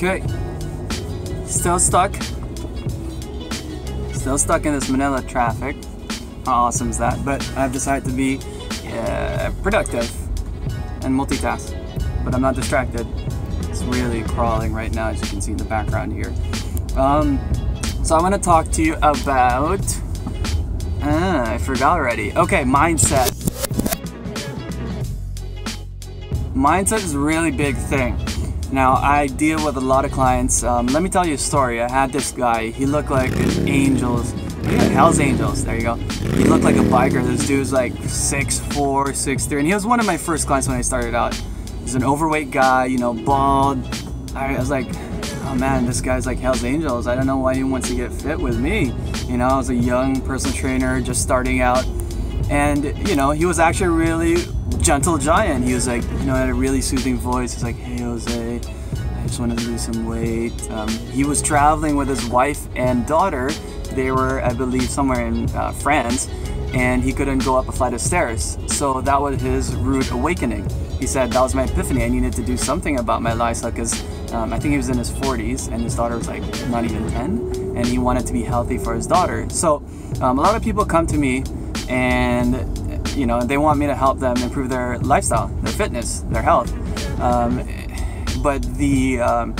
Okay. Still stuck. Still stuck in this Manila traffic. How awesome is that? But I've decided to be uh, productive and multitask. But I'm not distracted. It's really crawling right now, as you can see in the background here. Um, so I want to talk to you about. Ah, I forgot already. Okay, mindset. Mindset is a really big thing. Now, I deal with a lot of clients. Um, let me tell you a story. I had this guy. He looked like an angels. Yeah, Hell's Angels. There you go. He looked like a biker. This dude's like 6'4", 6'3", and he was one of my first clients when I started out. He's an overweight guy, you know, bald. I was like, oh man, this guy's like Hell's Angels. I don't know why he wants to get fit with me. You know, I was a young personal trainer just starting out. And, you know, he was actually a really gentle giant. He was like, you know, had a really soothing voice. He's like, hey, Jose, I just wanted to lose some weight. Um, he was traveling with his wife and daughter. They were, I believe, somewhere in uh, France, and he couldn't go up a flight of stairs. So that was his rude awakening. He said, that was my epiphany. I needed to do something about my lifestyle because um, I think he was in his 40s and his daughter was like not even 10, and he wanted to be healthy for his daughter. So um, a lot of people come to me and you know they want me to help them improve their lifestyle, their fitness, their health. Um, but the um,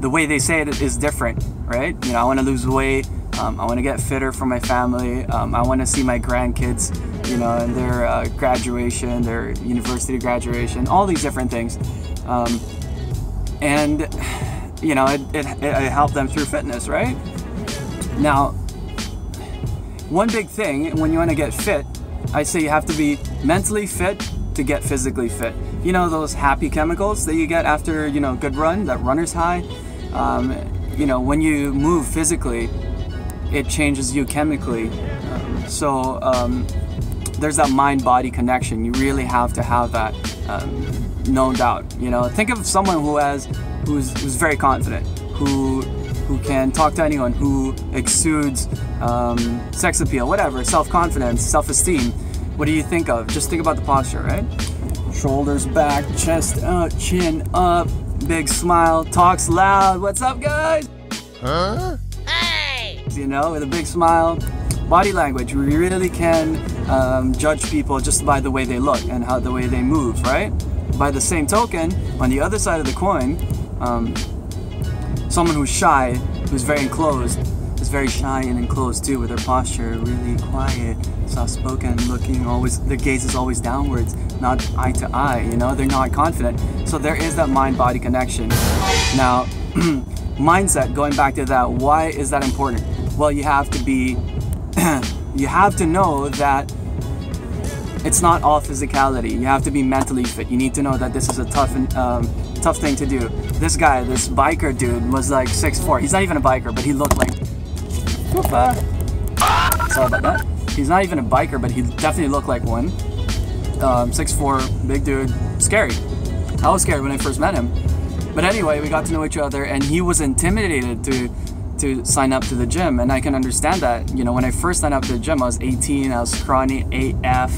the way they say it is different, right? You know, I want to lose weight. Um, I want to get fitter for my family. Um, I want to see my grandkids, you know, in their uh, graduation, their university graduation, all these different things. Um, and, you know, it, it, it helped them through fitness, right? Now, one big thing when you want to get fit I say you have to be mentally fit to get physically fit. You know those happy chemicals that you get after you know good run, that runner's high. Um, you know when you move physically, it changes you chemically. Um, so um, there's that mind-body connection. You really have to have that, um, no doubt. You know, think of someone who has, who's who's very confident, who who can talk to anyone, who exudes um, sex appeal, whatever, self-confidence, self-esteem. What do you think of? Just think about the posture, right? Shoulders back, chest out, chin up, big smile, talks loud. What's up, guys? Huh? Hey! You know, with a big smile. Body language, we really can um, judge people just by the way they look and how the way they move, right? By the same token, on the other side of the coin, um, someone who's shy, who's very enclosed, is very shy and enclosed too with their posture, really quiet, soft-spoken, looking always, their gaze is always downwards, not eye to eye, you know, they're not confident. So there is that mind-body connection. Now, mindset, going back to that, why is that important? Well, you have to be, you have to know that it's not all physicality. You have to be mentally fit. You need to know that this is a tough um, tough thing to do. This guy, this biker dude, was like 6'4". He's not even a biker, but he looked like... Sorry about that. He's not even a biker, but he definitely looked like one. Um, 6'4", big dude, scary. I was scared when I first met him. But anyway, we got to know each other, and he was intimidated to to sign up to the gym, and I can understand that. You know, when I first signed up to the gym, I was 18, I was scrawny AF.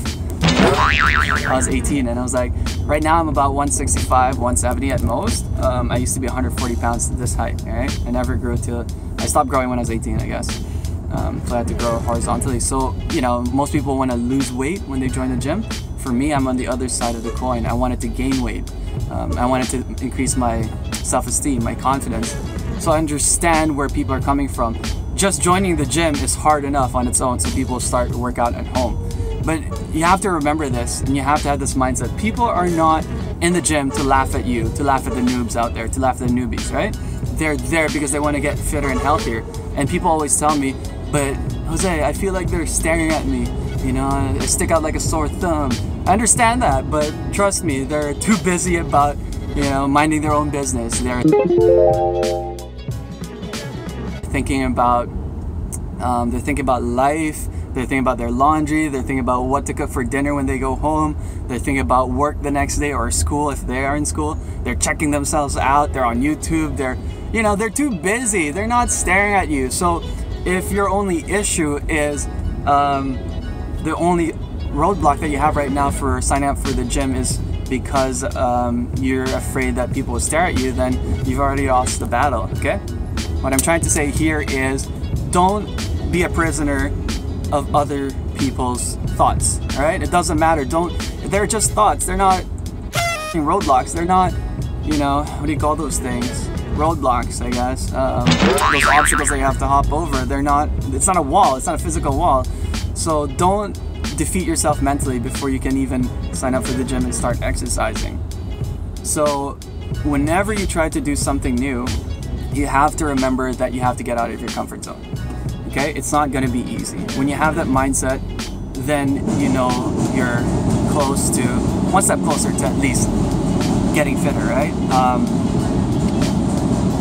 I was 18, and I was like, Right now I'm about 165, 170 at most. Um, I used to be 140 pounds this height, right? I never grew to, I stopped growing when I was 18, I guess. Um, so I had to grow horizontally. So, you know, most people want to lose weight when they join the gym. For me, I'm on the other side of the coin. I wanted to gain weight. Um, I wanted to increase my self-esteem, my confidence. So I understand where people are coming from. Just joining the gym is hard enough on its own, so people start to work out at home. But you have to remember this and you have to have this mindset. People are not in the gym to laugh at you, to laugh at the noobs out there, to laugh at the newbies, right? They're there because they want to get fitter and healthier. And people always tell me, but Jose, I feel like they're staring at me. You know, I stick out like a sore thumb. I understand that, but trust me, they're too busy about, you know, minding their own business. They're thinking about, um, they're thinking about life they're thinking about their laundry. They're thinking about what to cook for dinner when they go home. They're thinking about work the next day or school if they are in school. They're checking themselves out. They're on YouTube. They're, you know, they're too busy. They're not staring at you. So if your only issue is um, the only roadblock that you have right now for signing up for the gym is because um, you're afraid that people will stare at you, then you've already lost the battle, okay? What I'm trying to say here is don't be a prisoner of other people's thoughts, all right? It doesn't matter. Don't, they're just thoughts. They're not roadblocks. They're not, you know, what do you call those things? Roadblocks, I guess. Um, those obstacles that you have to hop over. They're not, it's not a wall. It's not a physical wall. So don't defeat yourself mentally before you can even sign up for the gym and start exercising. So whenever you try to do something new, you have to remember that you have to get out of your comfort zone. Okay? It's not going to be easy. When you have that mindset, then you know you're close to one step closer to at least getting fitter, right? Um,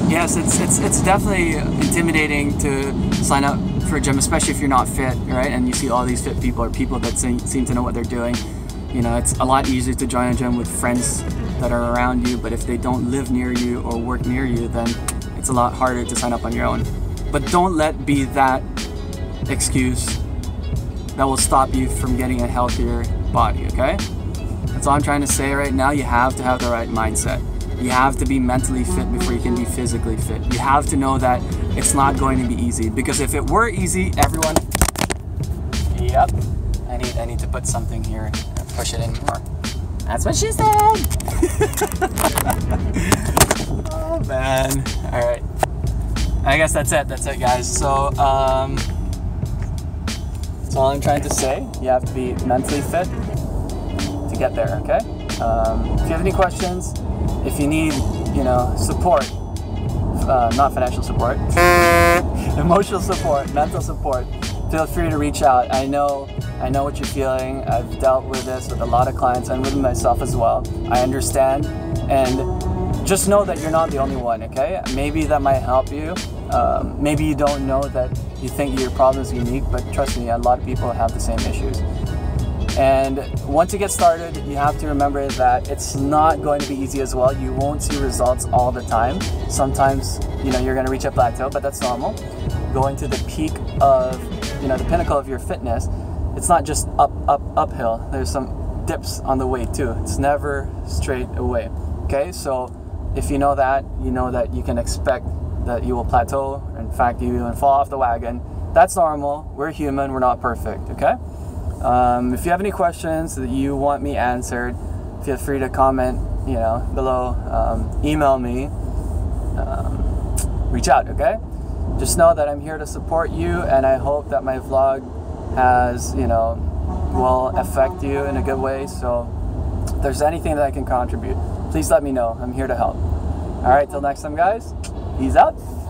yes, it's it's it's definitely intimidating to sign up for a gym, especially if you're not fit, right? And you see all these fit people or people that seem, seem to know what they're doing. You know, it's a lot easier to join a gym with friends that are around you, but if they don't live near you or work near you, then it's a lot harder to sign up on your own. But don't let be that excuse that will stop you from getting a healthier body, okay? That's all I'm trying to say right now. You have to have the right mindset. You have to be mentally fit before you can be physically fit. You have to know that it's not going to be easy because if it were easy, everyone. Yep. I need I need to put something here. Push it in more. That's what she said. oh man. All right. I guess that's it. That's it, guys. So um, that's all I'm trying to say. You have to be mentally fit to get there. Okay. Um, if you have any questions, if you need, you know, support, uh, not financial support, emotional support, mental support, feel free to reach out. I know, I know what you're feeling. I've dealt with this with a lot of clients and with myself as well. I understand, and just know that you're not the only one. Okay? Maybe that might help you. Um, maybe you don't know that you think your problem is unique, but trust me, a lot of people have the same issues. And once you get started, you have to remember that it's not going to be easy as well. You won't see results all the time. Sometimes, you know, you're going to reach a plateau, but that's normal. Going to the peak of, you know, the pinnacle of your fitness, it's not just up, up, uphill. There's some dips on the way too. It's never straight away. Okay, so if you know that, you know that you can expect that you will plateau. In fact, you will fall off the wagon. That's normal. We're human. We're not perfect. Okay. Um, if you have any questions that you want me answered, feel free to comment, you know, below. Um, email me. Um, reach out, okay? Just know that I'm here to support you, and I hope that my vlog has, you know, will affect you in a good way. So, if there's anything that I can contribute, please let me know. I'm here to help. All right, till next time, guys. Peace out.